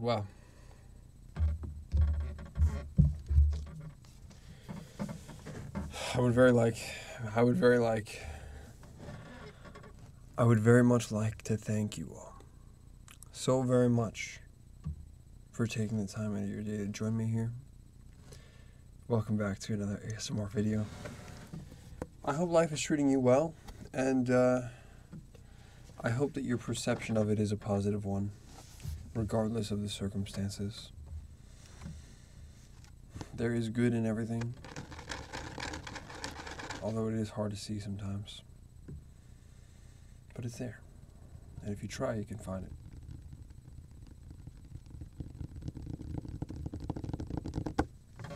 Well, I would very like, I would very like, I would very much like to thank you all so very much for taking the time out of your day to join me here. Welcome back to another ASMR video. I hope life is treating you well, and uh, I hope that your perception of it is a positive one, regardless of the circumstances. There is good in everything, although it is hard to see sometimes. But it's there, and if you try, you can find it.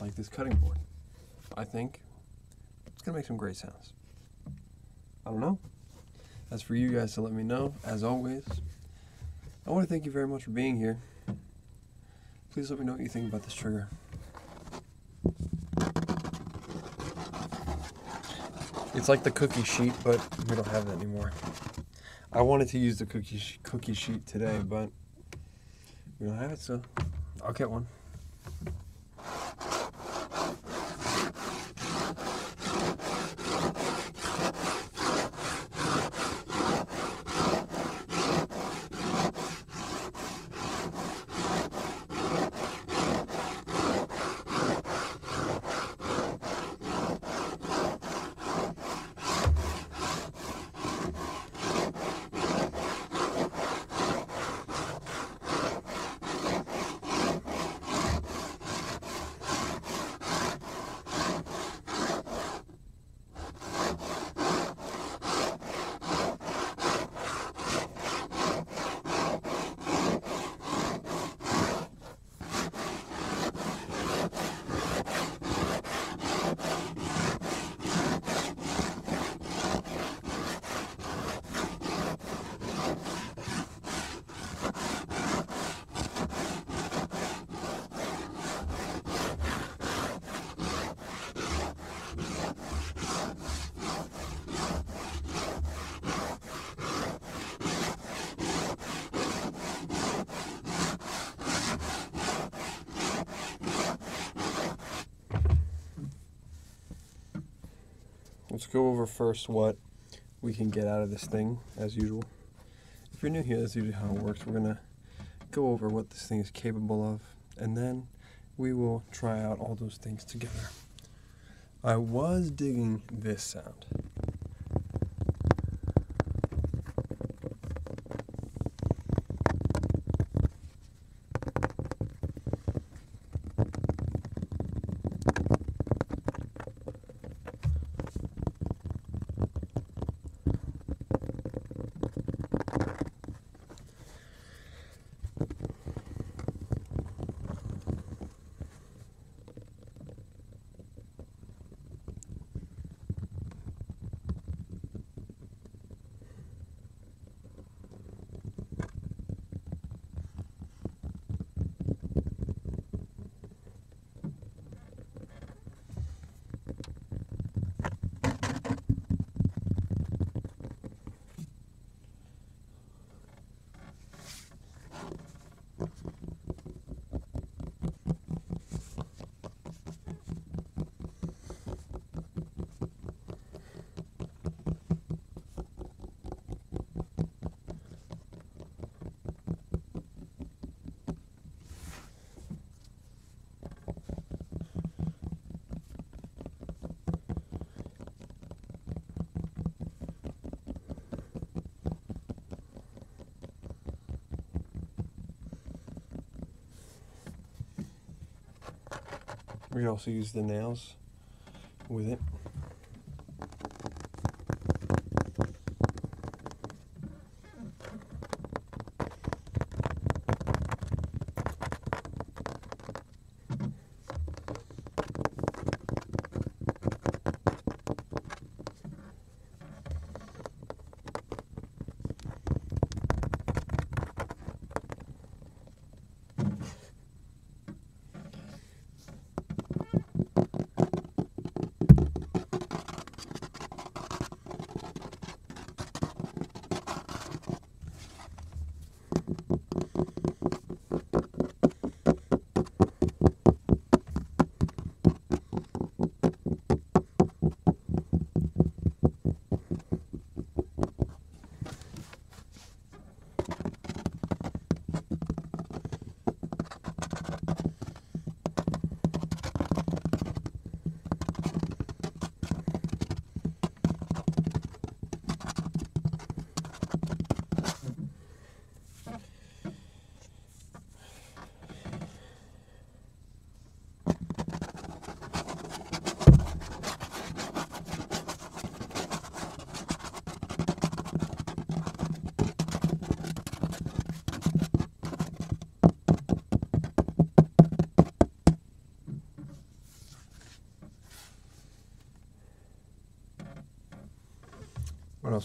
Like this cutting board. I think it's gonna make some great sounds. I don't know. That's for you guys to let me know. As always, I want to thank you very much for being here. Please let me know what you think about this trigger. It's like the cookie sheet, but we don't have that anymore. I wanted to use the cookie sh- cookie sheet today, but we don't have it, so I'll get one. Go over first what we can get out of this thing, as usual. If you're new here, that's usually how it works. We're gonna go over what this thing is capable of, and then we will try out all those things together. I was digging this sound. We also use the nails with it.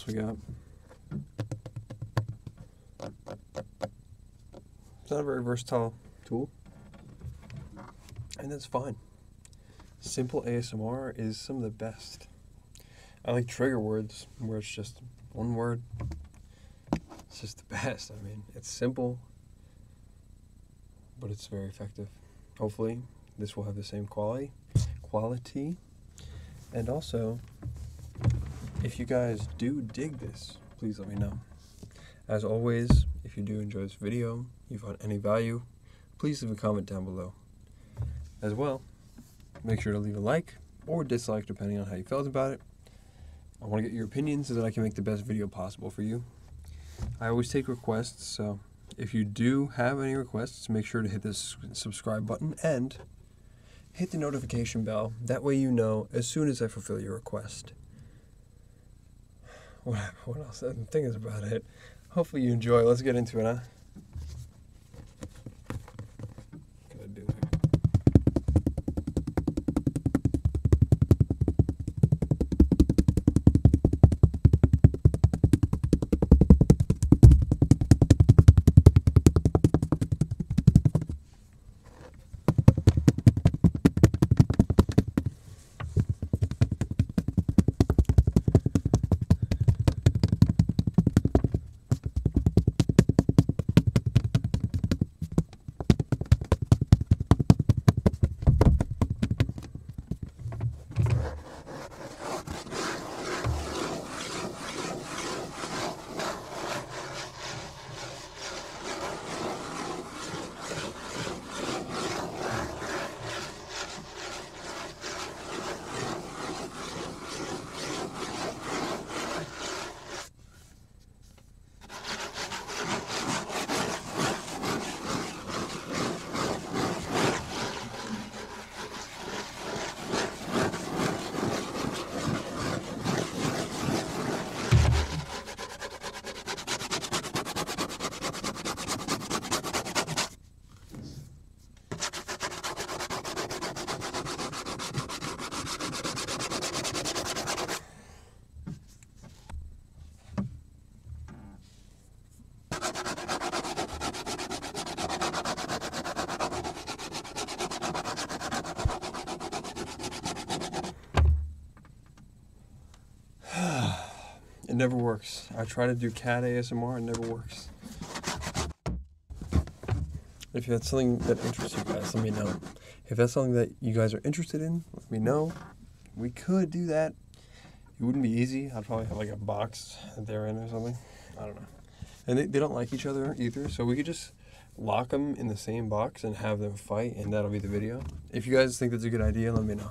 Else we got? It's not a very versatile tool, and that's fine. Simple ASMR is some of the best. I like trigger words where it's just one word. It's just the best. I mean, it's simple, but it's very effective. Hopefully, this will have the same quality. Quality, and also, if you guys do dig this, please let me know. As always, if you do enjoy this video, you found any value, please leave a comment down below. As well, make sure to leave a like or dislike depending on how you felt about it. I want to get your opinion so that I can make the best video possible for you. I always take requests, so if you do have any requests, make sure to hit this subscribe button and hit the notification bell. That way you know as soon as I fulfill your request. What, what else? I think is about it. Hopefully you enjoy. Let's get into it, huh? Gotta do it. It never works. I try to do cat ASMR, it never works. If that's something that interests you guys, let me know. If that's something that you guys are interested in, let me know. We could do that. It wouldn't be easy. I'd probably have like a box there in or something. I don't know. And they, they don't like each other either, so we could just lock them in the same box and have them fight, and that'll be the video. If you guys think that's a good idea, let me know.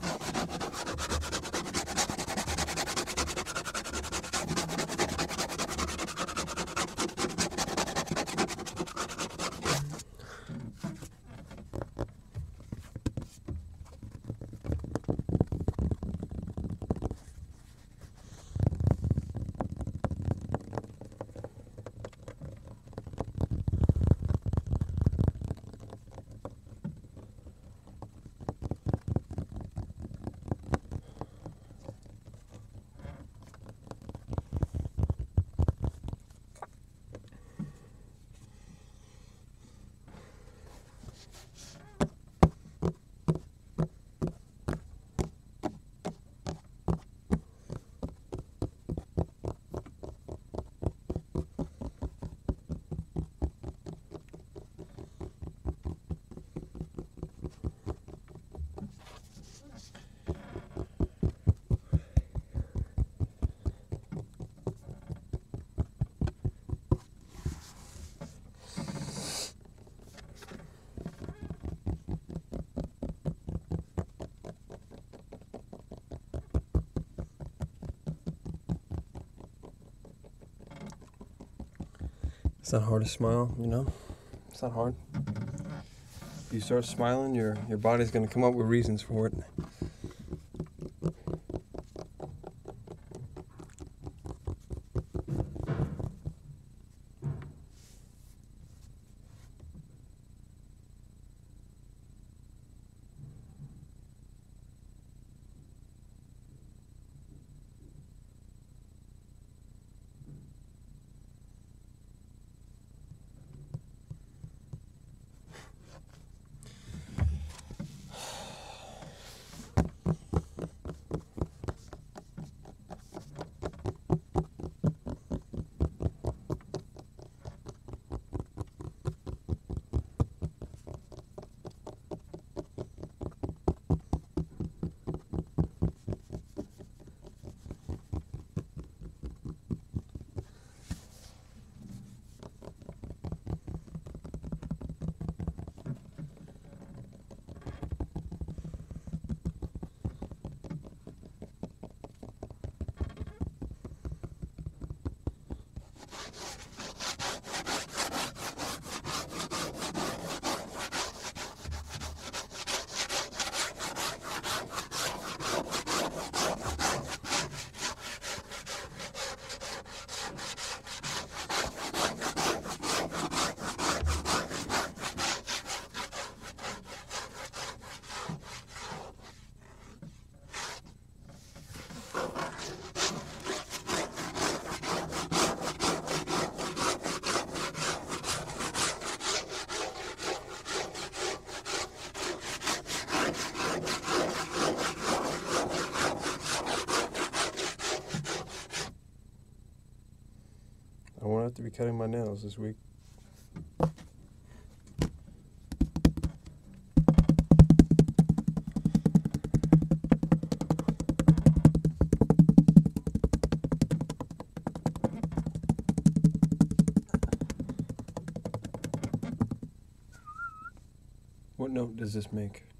Not hard to smile, you know? It's not hard. If you start smiling, your your body's gonna come up with reasons for it. Cutting my nails this week. What note does this make?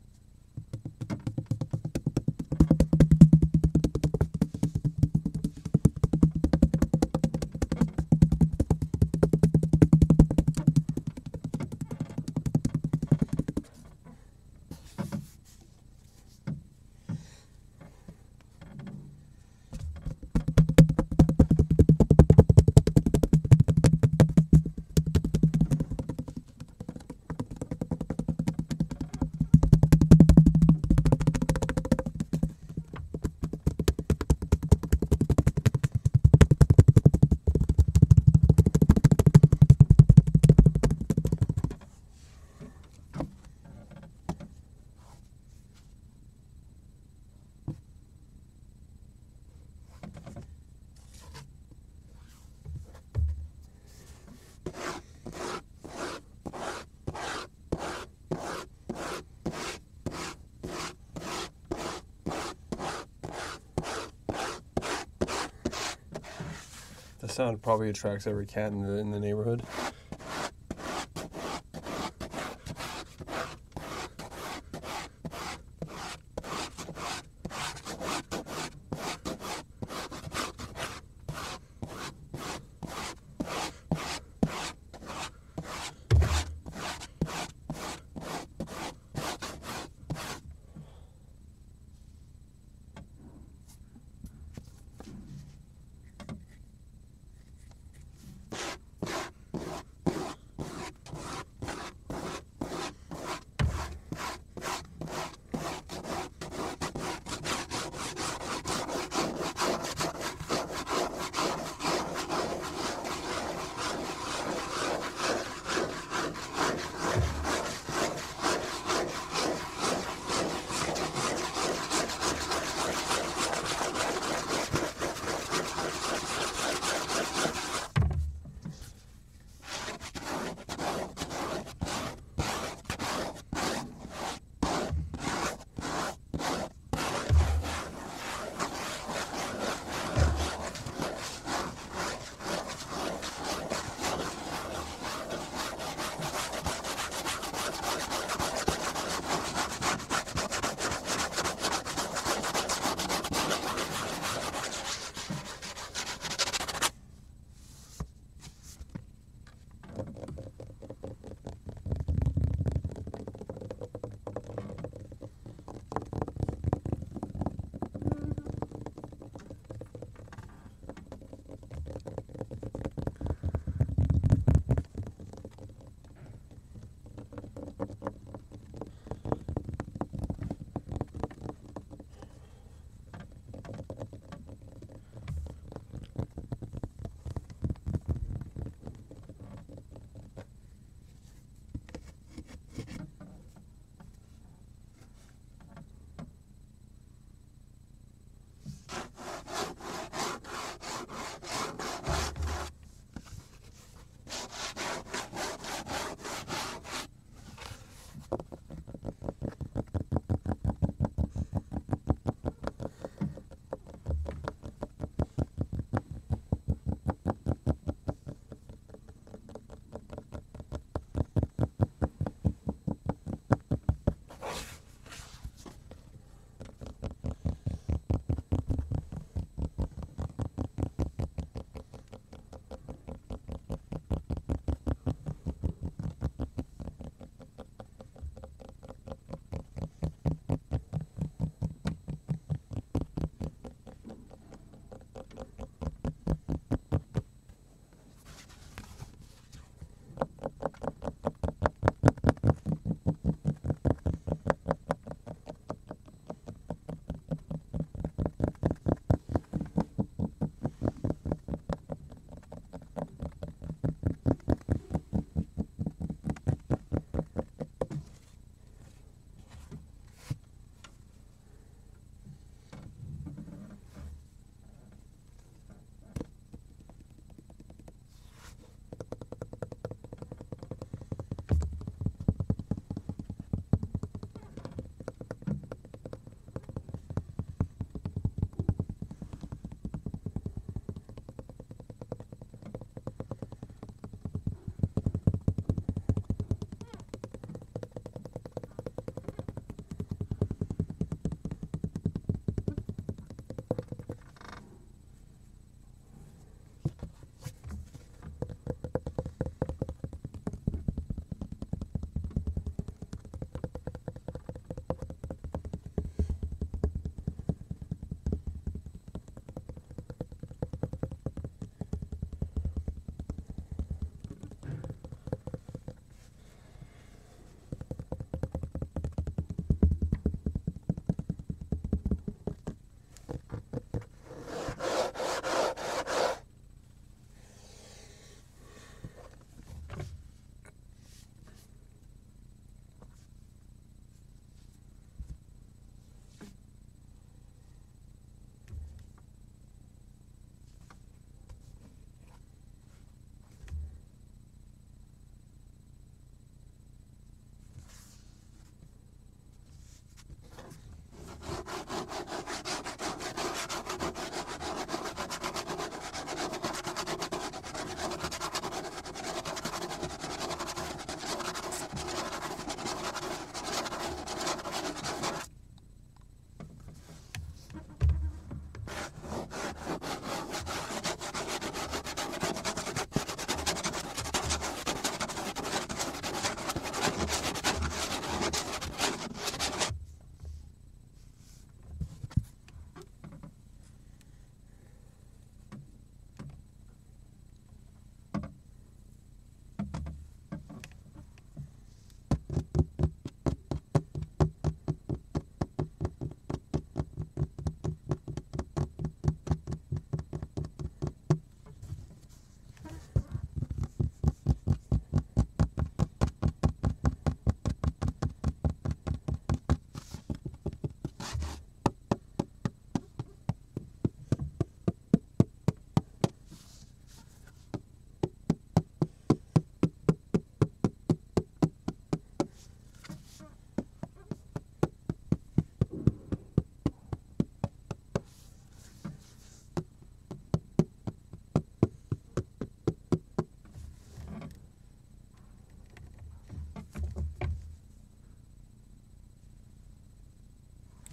Sound probably attracts every cat in the in the neighborhood.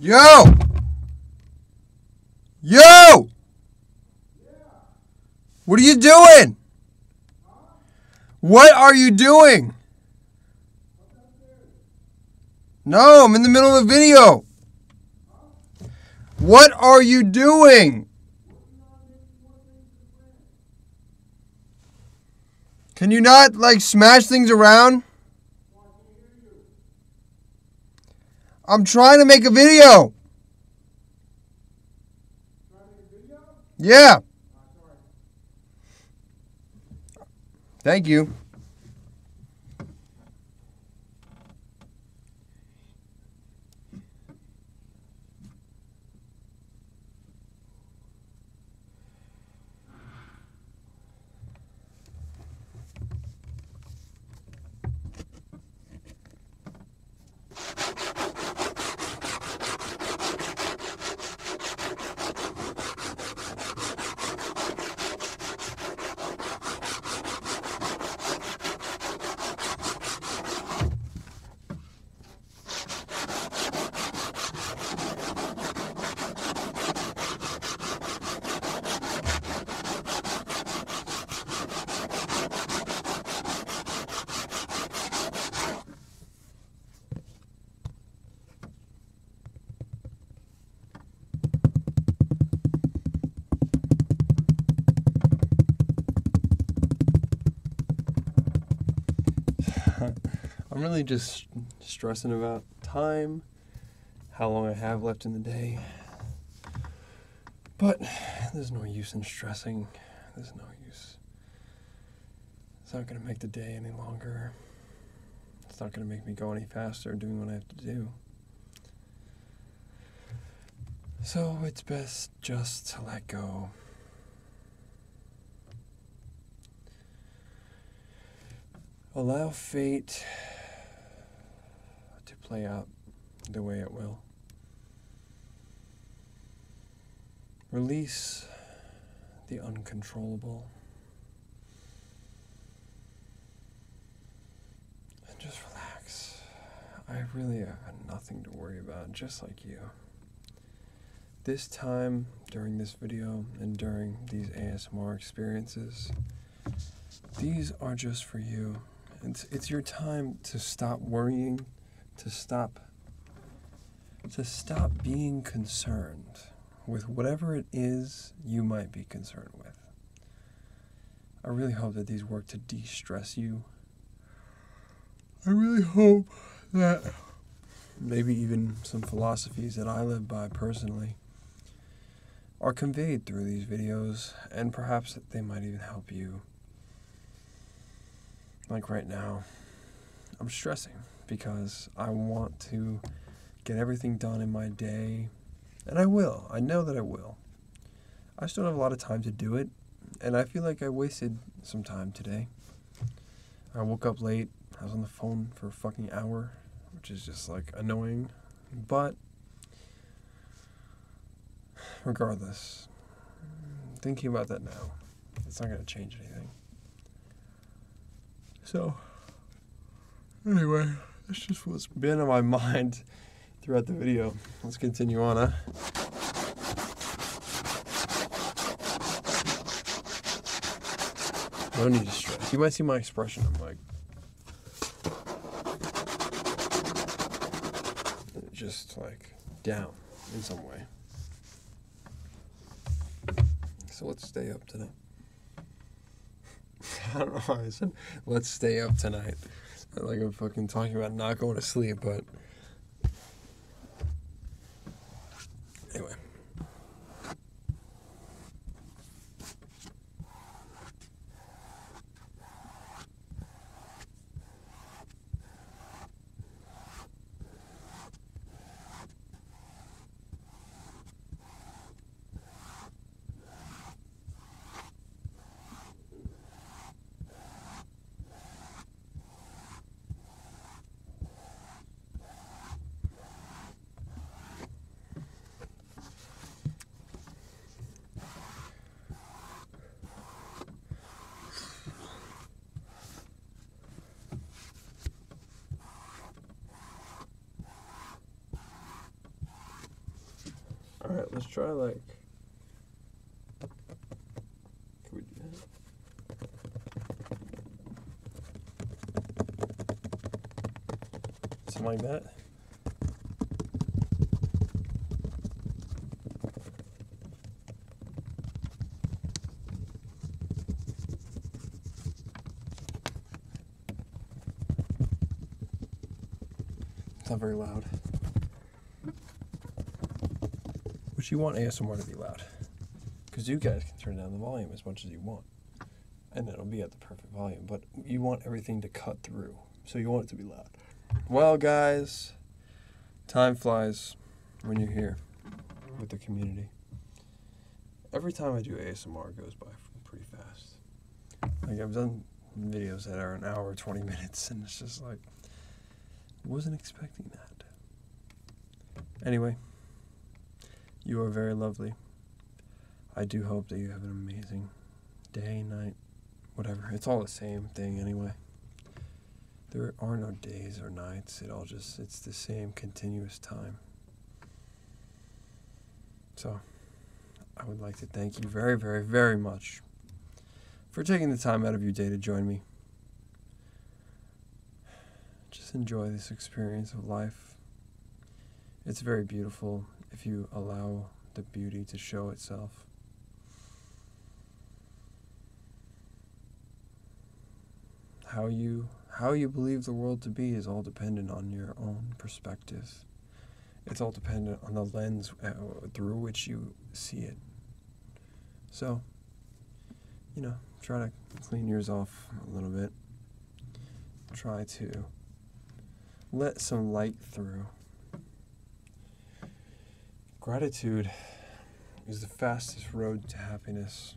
Yo! Yo! What are you doing? What are you doing? No, I'm in the middle of a video. What are you doing? Can you not, like, smash things around? I'm trying to make a video. Yeah. Thank you. I'm really just stressing about time, how long I have left in the day. But there's no use in stressing. There's no use. It's not going to make the day any longer. It's not going to make me go any faster doing what I have to do. So it's best just to let go. Allow fate play out the way it will. Release the uncontrollable. And just relax. I really have nothing to worry about, just like you. This time during this video and during these ASMR experiences, these are just for you. It's, it's your time to stop worrying, to stop to stop being concerned with whatever it is you might be concerned with. I really hope that these work to de-stress you. I really hope that maybe even some philosophies that I live by personally are conveyed through these videos and perhaps that they might even help you like right now, I'm stressing because I want to get everything done in my day, and I will. I know that I will. I still have a lot of time to do it, and I feel like I wasted some time today. I woke up late. I was on the phone for a fucking hour, which is just like annoying, but regardless, thinking about that now, it's not going to change anything. So, anyway, that's just what's been on my mind throughout the video. Let's continue on, huh? No need to stress. You might see my expression. I'm like, just like down in some way. So let's stay up tonight. I don't know why I said let's stay up tonight. Like I'm fucking talking about not going to sleep, but Let's try like. Can we do that? Something like that. It's not very loud. You want ASMR to be loud. Because you guys can turn down the volume as much as you want. And it'll be at the perfect volume. But you want everything to cut through. So you want it to be loud. Well, guys, time flies when you're here with the community. Every time I do ASMR, goes by pretty fast. Like, I've done videos that are an hour, 20 minutes, and it's just like, wasn't expecting that. Anyway, you are very lovely. I do hope that you have an amazing day, night, whatever. It's all the same thing anyway. There are no days or nights. It all just it's the same continuous time. So, I would like to thank you very, very, very much for taking the time out of your day to join me. Just enjoy this experience of life. It's very beautiful if you allow the beauty to show itself. How you how you believe the world to be is all dependent on your own perspective. It's all dependent on the lens uh, through which you see it. So, you know, try to clean yours off a little bit. Try to let some light through. Gratitude is the fastest road to happiness.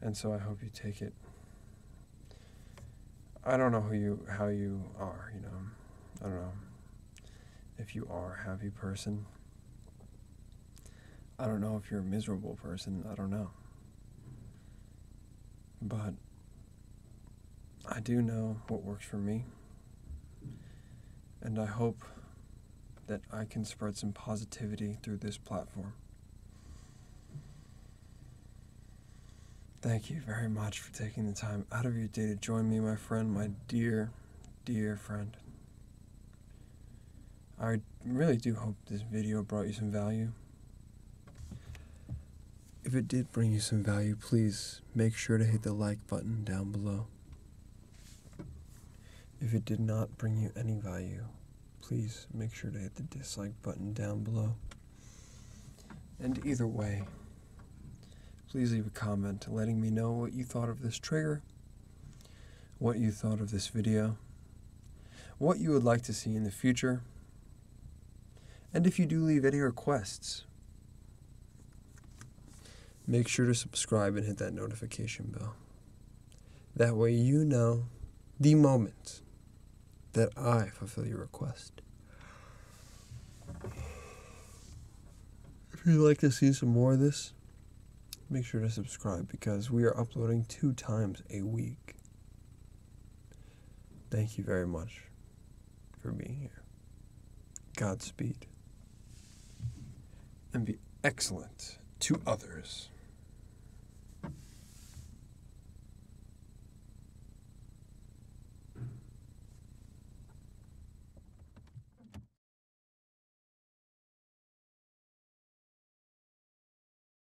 And so I hope you take it. I don't know who you how you are, you know. I don't know if you are a happy person. I don't know if you're a miserable person. I don't know. But I do know what works for me. And I hope that I can spread some positivity through this platform. Thank you very much for taking the time out of your day to join me, my friend, my dear, dear friend. I really do hope this video brought you some value. If it did bring you some value, please make sure to hit the like button down below. If it did not bring you any value, please make sure to hit the dislike button down below. And either way, please leave a comment letting me know what you thought of this trigger, what you thought of this video, what you would like to see in the future, and if you do leave any requests, make sure to subscribe and hit that notification bell. That way you know the moment that I fulfill your request. If you'd like to see some more of this, make sure to subscribe because we are uploading two times a week. Thank you very much for being here. Godspeed. And be excellent to others.